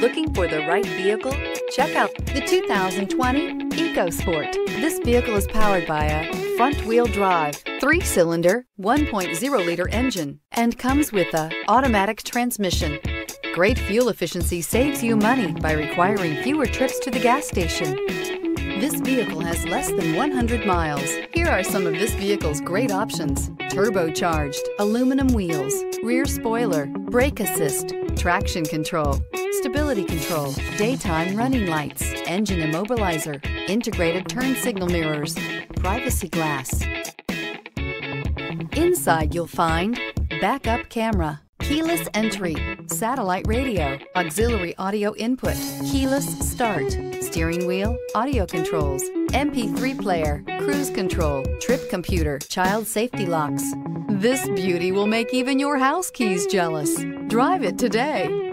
Looking for the right vehicle? Check out the 2020 EcoSport. This vehicle is powered by a front-wheel drive, three-cylinder, 1.0-liter engine, and comes with a automatic transmission. Great fuel efficiency saves you money by requiring fewer trips to the gas station. This vehicle has less than 100 miles. Here are some of this vehicle's great options. Turbocharged, aluminum wheels, rear spoiler, brake assist, traction control, stability control, daytime running lights, engine immobilizer, integrated turn signal mirrors, privacy glass. Inside you'll find backup camera, keyless entry, satellite radio, auxiliary audio input, keyless start, steering wheel, audio controls, MP3 player, cruise control, trip computer, child safety locks. This beauty will make even your house keys jealous. Drive it today.